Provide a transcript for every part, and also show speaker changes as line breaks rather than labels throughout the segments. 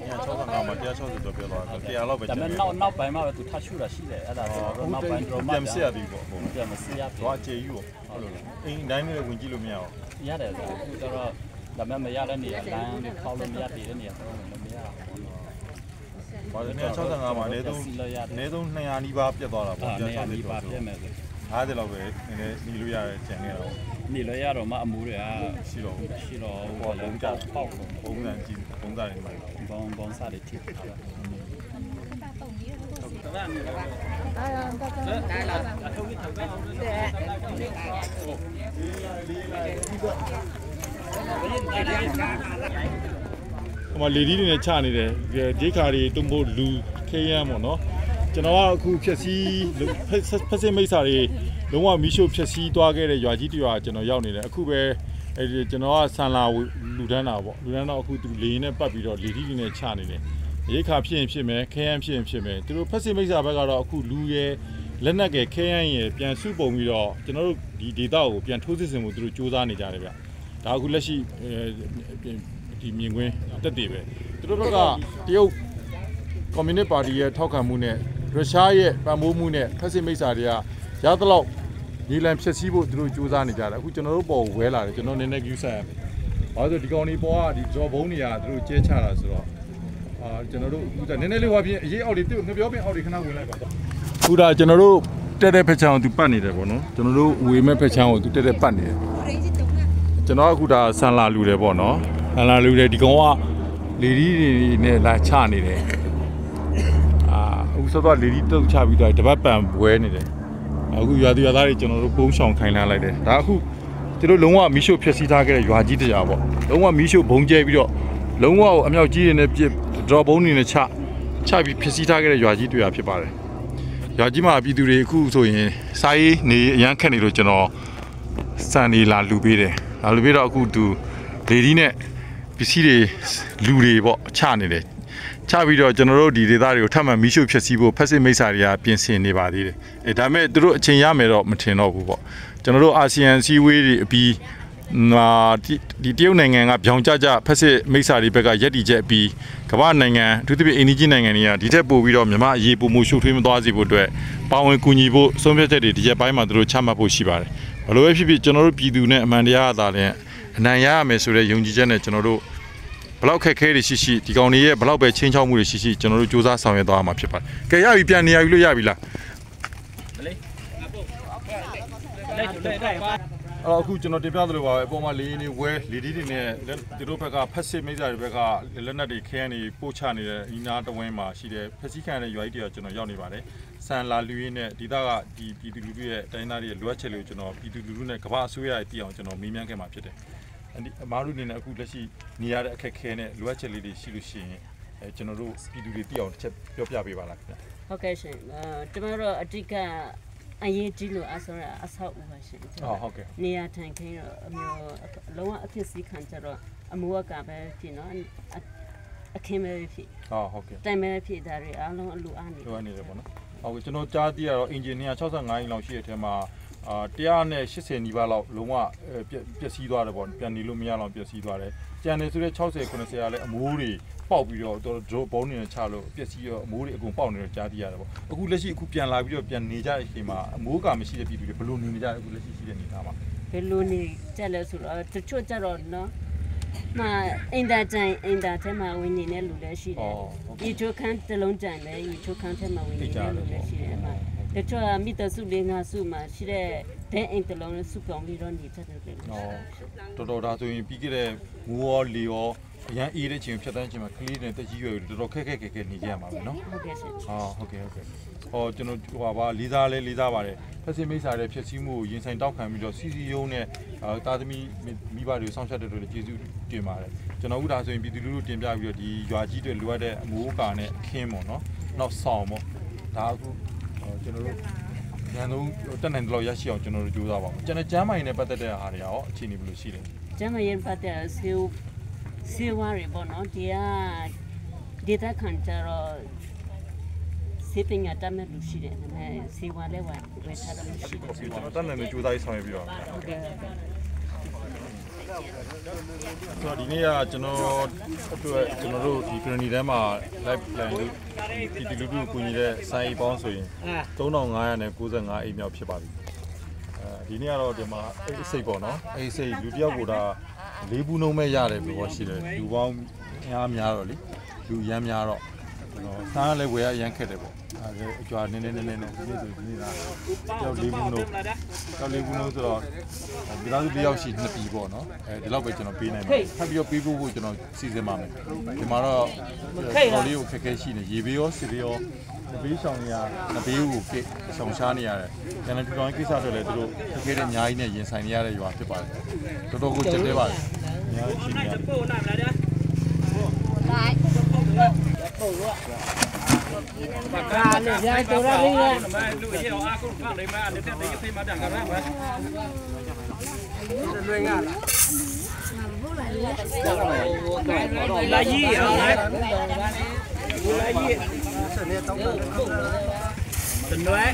165မှာ160တော့ပြောသွားတယ်100လောက်ပဲ
ဒါပေမဲ့နောက်နောက်ပိုင်းမှာပဲသူထပ်ရှူတာရှိတယ်အဲ့ဒါတော့နောက်ပိုင်းတော့
ပြန်မစစ်ရသေးဘူးပေါ့အကုန်
ပြန်မစစ်ရ
တော့အခြေယူပေါ့ဟုတ်လို့အင်းတိုင်းနဲ့ဝင်ကြည့်လို့မရအောင်
ရတယ်ဆိုအခုတော့ဒါပေမဲ့မရတဲ့နေရာလမ်းတွေဖောက်လို့မရသေးတဲ့နေရာတော့မရဘူး
ဘာလို့165မှာအနည်းဆုံးအနည်းဆုံး200နီးပါးပြတ်သွားတာပေါ့
အာနေရာဒီပါပြ
160
က်မယ်ဆို
50လောက်ပဲနည်းနည်းနီးလို့ရတယ်ကျန်နေတော့
နေလဲရတော့မှအမိုးတွေက
ရှိတော့ဘူး
ရှိတော့
ဟော
ဟို
လုံး
လည်း
ကြ
ပေါက်လို့
ပုံစံကြည့်ပုံစံတွေမှာ
ဘောင်းဘောင်းစားတွေထိထားတာ
ဟိုမှာလေဒီတွေနဲ့ချနေတယ်ဒီခါတွေတုံဖို့လူခဲရမ်းပေါ့နော်ကျွန်တော်ကအခုဖြက်စီးဖက်ဖက်စစ်မိတ်စာတွေ လုံးဝမီးရှို့ဖြက်စီးသွားခဲ့တဲ့ရွာကြီးတရွာကျွန်တော်ရောက်နေတယ်အခုပဲအဲဒီကျွန်တော်ကဆန်လာလူဒန်းတာပေါ့လူဒန်းတော့အခုသူလေနဲ့ပတ်ပြီးတော့လေဒီတွေနဲ့ချနေတယ်ရိခါဖြစ်ရင်ဖြစ်မယ်ခဲရမ်းဖြစ်ရင်ဖြစ်မယ်သူတို့ဖက်စစ်မိတ်စာဘက်ကတော့အခုလူရဲ့လက်နက်ကခဲရမ်းရဲ့ပြန်စုပုံပြီးတော့ကျွန်တော်တို့ဒီဒေတာကိုပြန်ထိုးစစ်ဆင်မှုသူတို့စူးစမ်းနေကြတယ်ဗျဒါအခုလက်ရှိဒီမြင်ကွင်းတက်တည်ပဲသူတို့ဘက်ကတရုတ်ကွန်မြူနစ်ပါတီရဲ့ထောက်ခံမှုနဲ့ရုရှားရဲ့ပံ့ပိုးမှုနဲ့ဖက်စစ်မိတ်စာတွေက ရသလောက်ညီလန်ဖြစ်စည်းဖို့သူတို့စူးစမ်းနေကြတယ်အခုကျွန်တော်တို့ပေါ်ဝဲလာတယ်ကျွန်တော်နည်းနည်းကူးဆက်ရမယ်ဘာလို့ဒီကောင်ဒီပေါ်ကဒီဂျော်ဘုံတွေကသူတို့ကျဲချတာဆိုတော့အာကျွန်တော်တို့အခုနည်းနည်းလေးဟောပြအရေးအောက်တွေသူငပြောပြအောက်တွေခဏဝင်လိုက်ပါတော့ခုဒါကျွန်တော်တို့တက်တဲ့ဖက်ချောင်းသူပတ်နေတယ်ပေါ့နော်ကျွန်တော်တို့ဝေမဲ့ဖက်ချောင်းကိုသူတက်တဲ့ပတ်နေတယ်ကျွန်တော်အခုဒါဆန်လာလူတယ်ပေါ့နော်ဆန်လာလူတယ်ဒီကောင်ကလေဒီတွေနဲ့လာချနေတယ်အာအခုစောတော့လေဒီတုတ်ချပြီးတော့တပတ်ပံဝဲနေတယ် အခုရွာသူရွာသားတွေကျွန်တော်တို့ပုံးဆောင်ခိုင်းလာလိုက်တယ်ဒါအခုသူတို့လုံးဝမီးရှို့ဖျက်ဆီးထားခဲ့တဲ့ရွာကြီးတရားပေါ့လုံးဝမီးရှို့ဘုံကျဲပြီးတော့လုံးဝအမြောက်ကြီးတွေနဲ့ပြစ်ဒရော့ဘုံတွေနဲ့ချချပြီးဖျက်ဆီးထားခဲ့တဲ့ရွာကြီးတရားဖြစ်ပါတယ်ရွာကြီးမှာပြည်သူတွေအခုဆိုရင်စာရေးနေအရန်ခက်နေလို့ကျွန်တော်စံနေလာလူပေးတယ်လာလူပေးတော့အခုသူလေဒီနဲ့ပစ္စည်းတွေလူတွေပေါ့ချနေတယ် ချပြီးတော့ကျွန်တော်တို့ဒီဒေသတွေကိုထပ်မံမီးရှို့ဖျက်ဆီးဖို့ဖက်စစ်မိတ်ဆာတွေကပြင်ဆင်နေပါသေးတယ်အဲဒါမဲ့သူတို့အချိန်ရမယ်တော့မထင်တော့ဘူးပေါ့ကျွန်တော်တို့အာဆီယံစည်းဝေးတွေအပြီးအာဒီဒီတရုတ်နိုင်ငံကဗျောင်ကြကြဖက်စစ်မိတ်ဆာတွေဘက်ကရက်တီချက်အပြီးကမ္ဘာနိုင်ငံအထူးသဖြင့်အိန္ဒိယနိုင်ငံတွေကဒီထက်ပိုပြီးတော့မြန်မာအရေးပုံမှုရှုပ်ထွေးမသွားစေဖို့အတွက်ပါဝင်ကူညီဖို့ဆုံးဖြတ်ချက်တွေဒီရက်ပိုင်းမှာသူတို့ချမှတ်ဖို့ရှိပါတယ်ဘလို့ပဲဖြစ်ဖြစ်ကျွန်တော်တို့ပြည်သူနဲ့အမှန်တရားအသာလည်းအနိုင်ရရမယ်ဆိုတဲ့ယုံကြည်ချက်နဲ့ကျွန်တော်တို့ ဘလောက်ခက်ခဲတွေရှိရှိဒီကောင်တွေရဲ့ဘလောက်ပဲချင်းချောက်မှုတွေရှိရှိကျွန်တော်တို့စူးစမ်းဆောင်ရွက်သွားမှာဖြစ်ပါတယ်။ကဲရပြီပြန်နေရပြီလို့ရပြီလား
လက်ကျလက်တိုက်ပါ။
အဲ့တော့အခုကျွန်တော်တင်ပြသလိုပါပဲအပေါ်မှာလေနေဝဲလေဒီတွေနဲ့ဒီတို့ဘက်ကဖက်စစ်မိတ်ဆာတွေဘက်ကလက်နက်တွေခဲနေပို့ချနေတဲ့အီနာတဝင်းမှာရှိတဲ့ဖက်စီခံတဲ့ရွာကြီးတွေကကျွန်တော်ရောက်နေပါတယ်။ဆန်လာလူရင်းနဲ့ဒီသားကဒီပြည်သူလူထုရဲ့တိုင်းသားတွေရဲ့လိုအပ်ချက်တွေကိုကျွန်တော်ပြည်သူလူထုနဲ့ကမ္ဘာအစိုးရရဲ့တည်အောင်ကျွန်တော်မေးမြန်းခဲ့မှာဖြစ်တယ်။ အဒီအမားတို့အနေနဲ့အခုလက်ရှိနေရတဲ့အခက်အခဲနဲ့လိုအပ်ချက်လေးတွေရှိလို့ရှိရင်အဲကျွန်တော်တို့ပြည်သူတွေတည်အောင်တစ်ချက်ပြောပြပေးပါလားခင်ဗျာ။
ဟုတ်ကဲ့ရှင်အဲကျမတို့အတိတ်ကအရေးကြီးလို့အဆောရအဆောက်အဦပါရှင်
အော်ဟုတ်ကဲ့
နေရာထိုင်ခင်းတော့အမျိုးလုံးဝအဖြစ်စီးခံကြတော့အမိုးကပဲဖြစ်နော်အခင်းပဲဖြစ်
ဟောဟုတ်ကဲ့
တိုင်ပဲဖြစ်ဒါတွေအားလုံးအလိုအားနေ
လိုအပ်နေတယ်ပေါ့နော်ဟုတ်ကဲ့ကျွန်တော်ကြားသိရတော့အင်ဂျင်နီယာ65အင်းလောက်ရှိတဲ့အထက်မှာ အာ180နီးပါးလောက်လုံးဝပျက်စီးသွားတယ်ပေါ့ပြန်နေလို့မရတော့ပျက်စီးသွားတယ်ကြံနေဆိုတဲ့60 90ကလည်းအမိုးတွေပေါက်ပြီးတော့တော်တော်ဘုံနေချလို့ပျက်စီးရောအမိုးတွေအကုန်ပေါက်နေတော့ကြားသိရတယ်ပေါ့အခုလက်ရှိအခုပြန်လာပြီးတော့ပြန်နေကြတဲ့အချိန်မှာအမိုးကမရှိတဲ့ပြည်သူတွေဘယ်လိုနေနေကြလဲအခုလက်ရှိရှိတဲ့အနေအထားမှာ
ဘယ်လိုနေကြလဲဆိုတော့တချို့ကြတော့နော်မအင်တာတိုင်အင်တာထဲမှာဝင်နေတဲ့လူလည်းရှိတယ်ဒီချိုခန်းတစ်လုံးကြံပဲဒီချိုခန်းထဲမှာဝင်နေတဲ့လူလည်းရှိတယ်မှာ တချို့ကမိတဆုလေးငါစုမှာရှိတဲ့ဒဲအိမ်တစ်လုံးနဲ့စုပေါင်းပြီးတော့နေတတ်တယ်လေ
ဟောတော်တော်ဒါဆိုရင်ပြီးခဲ့တဲ့ငိုးရောလေရောအရန်အေးတဲ့ချိန်ဖြတ်တန်းချိန်မှာကလေးတွေတက်ကြီးရွယ်တော်တော်ခက်ခက်ခက်ခက်နေကြရမှာပဲနော်
ဟုတ်ကဲ့ရှင်
ဟာဟုတ်ကဲ့ဟုတ်ကဲ့ဟောကျွန်တော်ဟိုပါလေးစားလဲလေးစားပါတယ်ဖက်စင်မိတ်စာတဲ့ဖြစ်စည်းမှုကိုရင်ဆိုင်တောက်ခံပြီးတော့စီစီယုံနဲ့အာတာသမီမိဘတွေကိုစောင့်ရှောက်တဲ့တို့လည်းကျေးဇူးတင်ပါတယ်ကျွန်တော်အခုဒါဆိုရင်ပြည်သူလူထုတင်ပြပြီးတော့ဒီရွာကြီးတွေလိုအပ်တဲ့အမိုးအကာနဲ့အခင်းပေါ့နော်နောက်ဆောင်ပေါ့ဒါအခု ကျွန်တော်တို့ညံတော့တက်နိုင်တော့ရရှိအောင်ကျွန်တော်တို့ကြိုးစားပါမယ်ကျွန်တော်ကျမ်းမိုင်နဲ့ပတ်သက်တဲ့အားတွေရောအခြေအနေဘယ်လိုရှိလဲ
ကျမရင်ပတ်တဲ့ဆေးဆေးဝါးတွေပေါ့နော်ဒီကဒေတာခံကြတော့စေပညာတတ်မဲ့လူရှိတယ်ဒါပေမဲ့ဆေးဝါးလည်းဝယ်ဝယ်ထားတာမရှိဘူး
ကျွန်တော်တက်နိုင်တဲ့ကြိုးစားရေးဆောင်ရွက်ပြီးတော့
ဟုတ်ကဲ့ဟုတ်ကဲ့
ဆိုတော့ဒီနေ့ကကျွန်တော်အတွက်ကျွန်တော်တို့ဒီ community ထဲမှာ live plan လို့ဒီဒီလူလူကိုညီတဲ့စိုင်းပေါင်းဆိုရင်3595အိမ်မြောက်ဖြစ်ပါပြီအဲဒီနေ့ကတော့ဒီမှာအိတ်စိတ်ပေါ့နော်အိတ်စိတ်လူတယောက်ကိုဒါလေးဘူးနှုံးမဲ့ရတယ်ပြောရှိတယ်လူပေါင်းများများတော့လေလူရမ်းများတော့ ကျွန်တော်စားလည်းဝယ်ရရမ်းခက်တယ်ပေါ့အဲအကြွားနည်းနည်းနည်းနည်းဒီနေ့ဆိုဒီနေ့ကကြောက်လေးဘူးနှုံးကြောက်လေးဘူးနှုံးဆိုတော့ဒီလောက်တယောက်ရှိနှစ်ပြီပေါ့နော်အဲဒီလောက်ပဲကျွန်တော်ပေးနိုင်မှာဖတ်ပြီးတော့ပေးဖို့ကိုကျွန်တော်စီစဉ်ပါမယ်ဒီမှာတော့တော်လေးကိုခက်ခဲရှိနေရေဘေးရောစီဘေးရောနဘေးဆောင်နေရနဘေးကိုကိဆောင်ရှားနေရတယ်။ကျန်တဲ့ပြည်တော်ကိစ္စတွေလည်းသူတို့ခက်ခဲတဲ့အများကြီးနဲ့ရင်ဆိုင်နေရတဲ့ရွာဖြစ်ပါတယ်။တော်တော်ကိုကြက်တဲပါတယ်။အများကြီးရှိနေရတယ်။
ကာနဲ့ရိုက်တော်ရလေးရဲ့
လူရေတော့အခုဖတ်လိမ့်မယ်တဲ့တဲ့ရေးမှတန်ကြရမယ်
လာကြီးရအောင်လာကြီးစနွယ်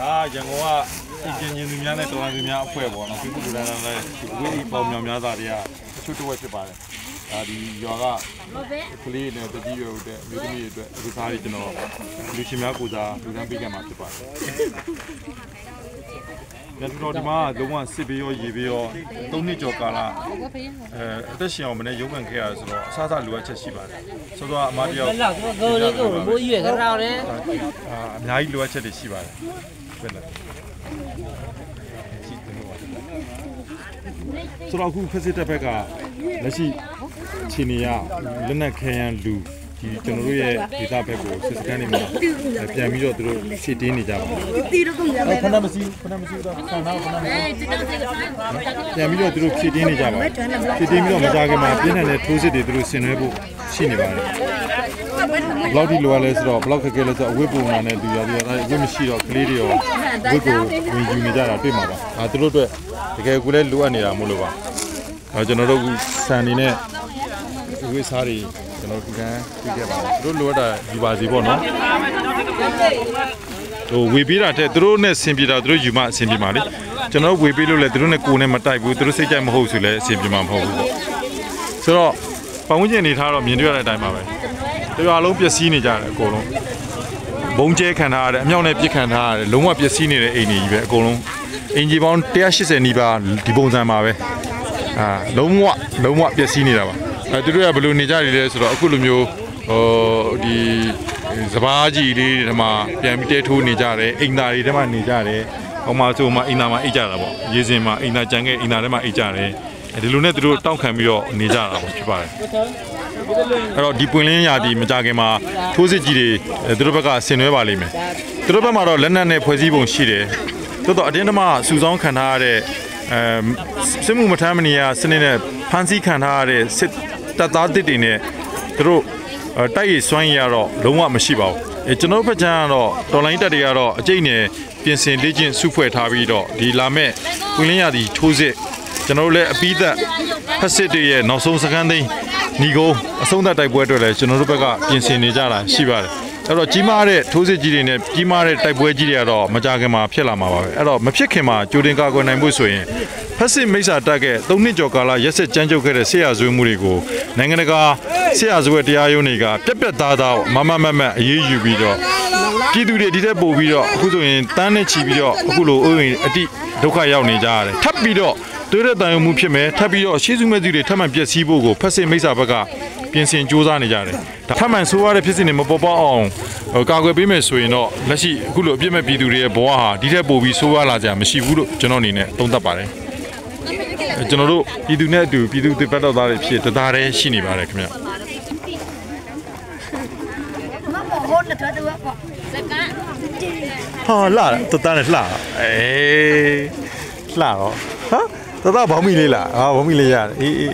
ဒါရန်ကုန်ကအင်ဂျင်နီယာသူများနဲ့တော်တော်များများအဖွဲ့ပေါ့နော်ပြည်သူလူထုလည်းလည်းဒီဝေးပေါင်းများများသားတွေကတချို့တစ်ဝက်ဖြစ်ပါတယ်ဒါဒီရွာကကလေးနဲ့တကြီးရွယ်တဲ့အမျိုးသမီးတွေအတွက်အခုသားတွေကျွန်တော်လူရှင်များကိုစားလူတန်းပေးကြမှာဖြစ်ပါတယ် ညတော်ဒီမှာလုံးဝစစ်ဘေးရောရေဘေးရော၃နှစ်ကျော်ကာလအဲအသက်ရှင်အောင်မနဲ့ရုန်းကန်ခဲ့ရဆိုတော့အစားအစာလိုအပ်ချက်ရှိပါတယ်ဆိုတော့အမတယောက်
ဘယ်လောက်ကိုကိုလေးကိုမိုးရွယ်ကြတော့တယ်
အာအများကြီးလိုအပ်ချက်တွေရှိပါတယ်ဘယ်လဲရှိတယ်လို့ပါဆိုတော့အခုဖက်စစ်တပ်ဘက်ကလက်ရှိခြေနေရလက်နက်ခဲယမ်းလူ ဒီကျွန်တော်တို့ရဲ့ဒေသဘက်ကိုစစ်စခန်းတွေမှာပြန်ပြီးတော့သူတို့ရှေ့တင်းနေကြပါတယ်တီးတော့ကုန်ကြပါခဏမစီခဏမစီတော့ဆန္ဒခဏမစီပြန်ပြီးတော့သူတို့ရှေ့တင်းနေကြပါတယ်ရှေ့တင်းပြီးတော့မကြခင်မှာပြင်းထန်တဲ့ထိုးစစ်တွေသူတို့ဆင်နွှဲဖို့ရှိနေပါတယ်ဘလောက်ဒီလိုရလဲဆိုတော့ဘလောက်ခက်ခဲလဲဆိုတော့အဝတ်ပုံနာနဲ့လူရပြီးတော့အဲအဝတ်မရှိတော့ကလေးတွေရောဝတ်ကိုဝင်ယူနေကြတာတွေ့မှာပါ။ဒါသူတို့အတွက်တကယ်ကိုလည်းလိုအပ်နေတာမို့လို့ပါ။အဲကျွန်တော်တို့ကစံနေနဲ့အဝတ်စားတွေ ကျွန်တော်တို့ကန်းပြီးခဲ့ပါတယ်။သူတို့လိုအပ်တာယူပါစီပေါ့နော်။ဟိုဝေပေးတာတဲ့သူတို့နဲ့ဆင်ပြေတာသူတို့ယူမှအဆင်ပြေမှာလေ။ကျွန်တော်တို့ဝေပေးလို့လည်းသူတို့နဲ့ကိုယ်နဲ့မတိုက်ဘူးသူတို့စိတ်ကြိုက်မဟုတ်ဆိုလည်းအဆင်ပြေမှာမဟုတ်ဘူးပေါ့။ဆိုတော့ပတ်ဝန်းကျင်အနေထားတော့မြင်တွေ့ရတဲ့အတိုင်းပါပဲ။တရွာလုံးပျက်စီးနေကြတယ်အကုန်လုံးဘုံကျဲခံထားရတယ်အမြောက်နဲ့ပြစ်ခံထားရတယ်လုံးဝပျက်စီးနေတဲ့အိမ်တွေကြီးပဲအကုန်လုံးအင်ဂျီပေါင်း180နီးပါးဒီပုံစံမှာပဲအာလုံးဝလုံးဝပျက်စီးနေတာပါ အဲသူတို့ကဘယ်လိုနေကြရလဲဆိုတော့အခုလိုမျိုးဟိုဒီစပားကြီးလေးတွေမှာပြန်ပြီးတဲထိုးနေကြတယ်အိမ်သားတွေထဲမှာနေကြတယ်ဟိုမှာဆိုမှအိမ်သားမှာအိတ်ကြတာပေါ့ရေစင်မှာအိမ်သားကြံခဲ့အိမ်သားထဲမှာအိတ်ကြတယ်အဲဒီလိုနဲ့သူတို့တောက်ခံပြီးတော့နေကြတာပေါ့ဖြစ်ပါတယ်အဲ့တော့ဒီပွင့်လင်းရာဒီမကြခင်မှာထိုးစစ်ကြီးတွေအဲသူတို့ဘက်ကဆင်နွှဲပါလိမ့်မယ်သူတို့ဘက်မှာတော့လက်နက်နဲ့ဖွဲ့စည်းပုံရှိတယ်တိုးတော့အတင်းတမစုဆောင်းခံထားရတဲ့အဲစစ်မှုမထမ်းမနေရစနစ်နဲ့ဖမ်းဆီးခံထားရတဲ့စစ် တပ်သားတစ်တွေနဲ့သူတို့အဲတိုက်ရစွမ်းရည်ကတော့လုံးဝမရှိပါဘူးအဲကျွန်တော်တို့ဘက်ချမ်းကတော့တော်လိုင်းတက်တွေကတော့အကျိတ်နဲ့ပြင်ဆင်လေ့ကျင့်စုဖွဲ့ထားပြီးတော့ဒီလာမဲ့ပွင့်လင်းရာဒီထိုးစစ်ကျွန်တော်တို့လည်းအပိသက်ဖက်စစ်တွေရဲ့နောက်ဆုံးစကန်းသိန်းညီကုန်းအဆုံးသတ်တိုက်ပွဲအတွက်လည်းကျွန်တော်တို့ဘက်ကပြင်ဆင်နေကြတာရှိပါတယ် အဲ့တော့ကြီးမားတဲ့ထိုးစစ်ကြီးတွေနဲ့ကြီးမားတဲ့တိုက်ပွဲကြီးတွေကတော့မကြခင်မှာဖြစ်လာမှာပါပဲအဲ့တော့မဖြစ်ခင်မှာကြိုတင်ကာကွယ်နိုင်ဖို့ဆိုရင်ဖက်စစ်မိစ္ဆာတက်ခဲ့၃နှစ်ကျော်ကာလရက်ဆက်ကြမ်းကြုတ်ခဲ့တဲ့ဆရာဇဝေးမှုတွေကိုနိုင်ငံတကာဆရာဇဝေးတရားရုံးတွေကပြက်ပြက်သားသားမမမတ်မတ်အရေးယူပြီးတော့ပြည်သူတွေဒီတက်ပို့ပြီးတော့အခုဆိုရင်တန်းနဲ့ချီပြီးတော့အခုလိုအိုးရင်အတိဒုက္ခရောက်နေကြရတယ်ထပ်ပြီးတော့တွေ့တဲ့တန်ရုံမှုဖြစ်မယ်ထပ်ပြီးတော့ရှေးစုမဲ့သူတွေထပ်မံပျက်စီးဖို့ကိုဖက်စစ်မိစ္ဆာဘက်က ပြင်ဆင်ကြိုးစားနေကြတယ်ဒါထပ်မံဆိုးရတဲ့ဖြစ်စဉ်တွေမပေါ်ပေါက်အောင်ဟိုကာကွယ်ပေးမယ်ဆိုရင်တော့လက်ရှိအခုလိုအပြစ်မဲ့ပြည်သူတွေရဲ့ဘဝဟာဒီထက်ပိုပြီးဆိုးရလာကြမရှိဘူးလို့ကျွန်တော်အနေနဲ့သုံးသပ်ပါတယ်အဲကျွန်တော်တို့ပြည်သူနဲ့အတူပြည်သူတစ်ပတ်တော်သားတွေဖြစ်တသားတည်းရှိနေပါတယ်ခင်ဗျဟာလှတတနဲ့လှအေးလှတော့ဟာတတဘောင်းမီလေးလားဟာဘောင်းမီလေးရတယ်အေးအေး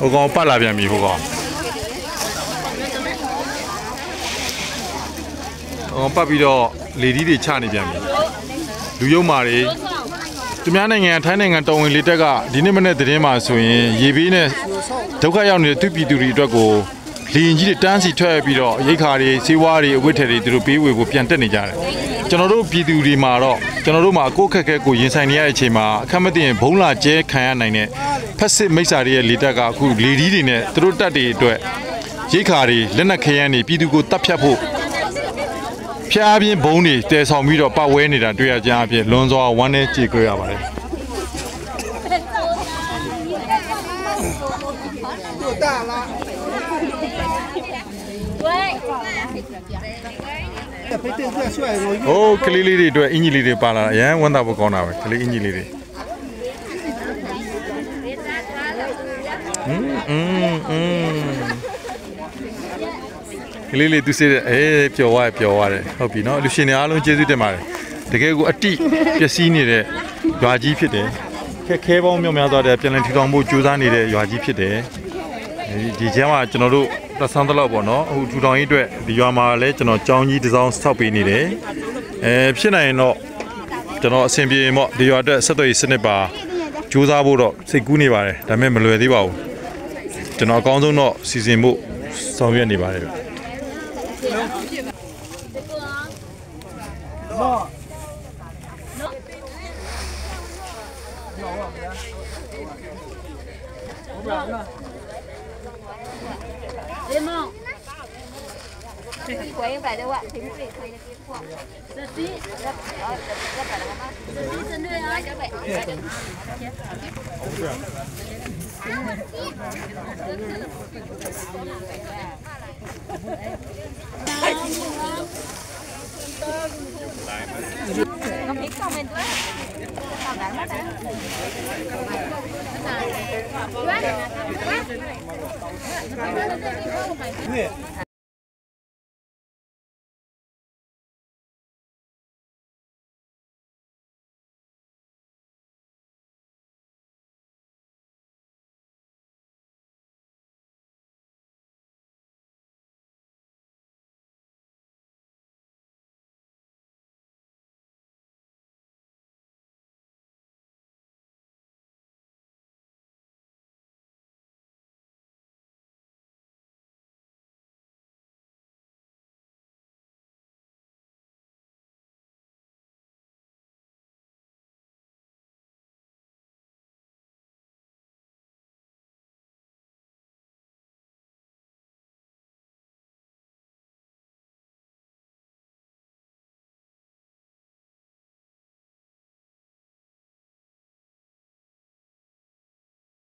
ဟိုကောင်ပတ်လာပြန်ပြီဟိုကောင်ဟောပတ်ပြီးတော့လေဒီတွေချနေပြန်ပြီလူယုံမာတွေသူများနိုင်ငံထိုင်းနိုင်ငံတော်ဝင်လေတက်ကဒီနေ့မနေ့သတင်းမှာဆိုရင်ရေဘေးနဲ့ဒုက္ခရောက်နေတဲ့သူပြည်သူတွေအတွက်ကိုလေရင်ကြီးတွေတန်းစီထွက်ပြီးတော့ရိတ်ခါတွေစေဝါတွေအဝတ်ထည်တွေသူတို့ပေးဝေဖို့ပြန်တက်နေကြတယ်ကျွန်တော်တို့ပြည်သူတွေမှာတော့ကျွန်တော်တို့မှာကိုယ့်ခက်ခဲကိုရင်ဆိုင်နေရတဲ့အချိန်မှာအခက်မသိရင်ဘုံလာကျဲခံရနိုင်တဲ့ ဖက်စစ်မိစ္ဆာတွေရဲ့လေတက်ကအခုလေဒီတွေနဲ့သူတို့တက်တွေအတွက်ရိတ်ခါတွေလက်နက်ခဲယမ်းတွေပြည်သူကိုတပ်ဖြတ်ဖို့ဖျားပြင်းဘုံတွေတည်ဆောင်ပြီးတော့ပတ်ဝဲနေတာတွေ့ရကြအဖြစ်လွန်စွာဝမ်းနဲ့ကြေကွဲရပါတယ်
တို့တာလားဖိတ်တဲ့ဆွဲရော။
ဟိုးကလေးလေးတွေအတွက်အင်ဂျီလေးတွေပါလာတာအရန်ဝမ်းသာဖို့ကောင်းတာပဲကလေးအင်ဂျီလေးတွေ။ อืมอืมอืมကလေးလေးသူစေးတဲ့အေးပျော်သွားတယ်ပျော်သွားတယ်ဟုတ်ပြီနော်လူရှင်တွေအားလုံးကျေးဇူးတင်ပါတယ်တကယ်ကိုအတိပျက်စီးနေတဲ့ရွာကြီးဖြစ်တယ်ခက်ခဲပေါင်းမြောက်များစွာတဲ့ပြန်လည်ထူထောင်ဖို့ကြိုးစားနေတဲ့ရွာကြီးဖြစ်တယ် ဒီဒီကျမ်းမှာကျွန်တော်တို့သက်ဆန်းတလောက်ပေါ့နော်အခုထူထောင်ရေးအတွက်ဒီရွာမှာလည်းကျွန်တော်ကြောင်းကြီးတစ်စောင်းဆောက်ပေးနေတယ်အဲဖြစ်နိုင်ရင်တော့ကျွန်တော်အဆင်ပြေရင်ပေါ့ဒီရွာအတွက်ဆက်သွယ်ရေးစနစ်ပါစူးစမ်းဖို့တော့စိတ်ကူးနေပါတယ်ဒါပေမဲ့မလွယ်သေးပါဘူး ကျွန်တော်အကောင်းဆုံးတော့စီစဉ်ဖို့ဆောင်ရွက်နေပါတယ်ဗျ
ဒီမောင်
quay về đâu ạ thì mới quay được cái quạt
သတိ
rất rất là lắm
ဒီစနေရ
quay cho vậy Không biết con mình quá. Còn bạn mất đấy. Quá. Quá.